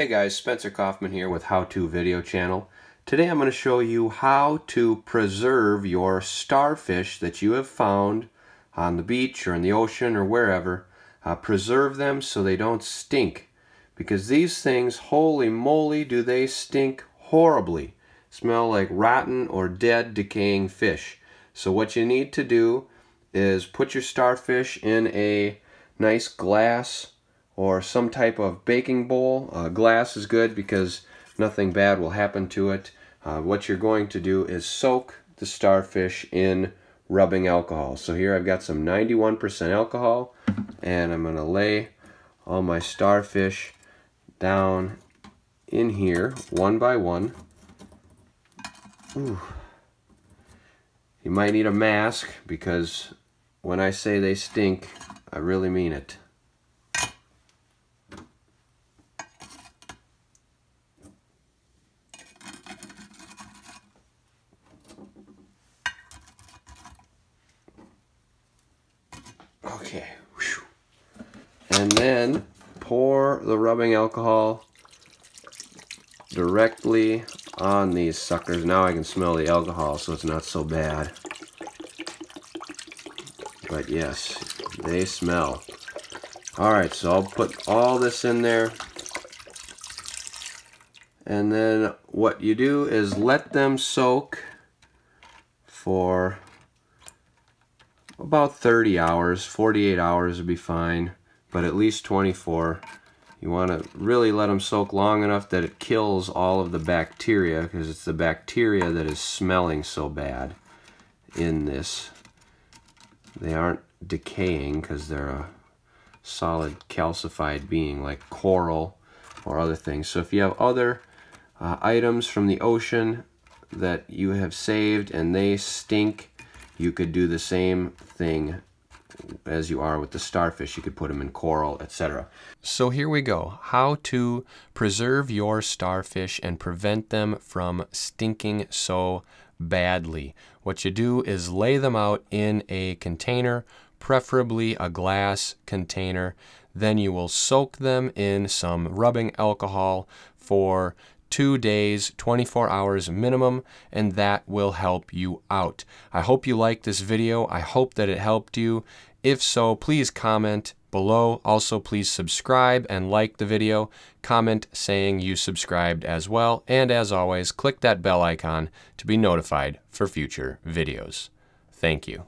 Hey guys, Spencer Coffman here with How To Video Channel. Today I'm going to show you how to preserve your starfish that you have found on the beach or in the ocean or wherever. Uh, preserve them so they don't stink. Because these things, holy moly, do they stink horribly. Smell like rotten or dead decaying fish. So what you need to do is put your starfish in a nice glass or some type of baking bowl. Uh, glass is good because nothing bad will happen to it. Uh, what you're going to do is soak the starfish in rubbing alcohol. So here I've got some 91% alcohol and I'm going to lay all my starfish down in here one by one. Ooh. You might need a mask because when I say they stink, I really mean it. Okay. And then pour the rubbing alcohol directly on these suckers. Now I can smell the alcohol, so it's not so bad. But yes, they smell. Alright, so I'll put all this in there. And then what you do is let them soak for about 30 hours. 48 hours would be fine, but at least 24. You want to really let them soak long enough that it kills all of the bacteria because it's the bacteria that is smelling so bad in this. They aren't decaying because they're a solid calcified being like coral or other things. So if you have other uh, items from the ocean that you have saved and they stink you could do the same thing as you are with the starfish. You could put them in coral, etc. So here we go. How to preserve your starfish and prevent them from stinking so badly. What you do is lay them out in a container, preferably a glass container. Then you will soak them in some rubbing alcohol for two days, 24 hours minimum, and that will help you out. I hope you liked this video. I hope that it helped you. If so, please comment below. Also, please subscribe and like the video. Comment saying you subscribed as well. And as always, click that bell icon to be notified for future videos. Thank you.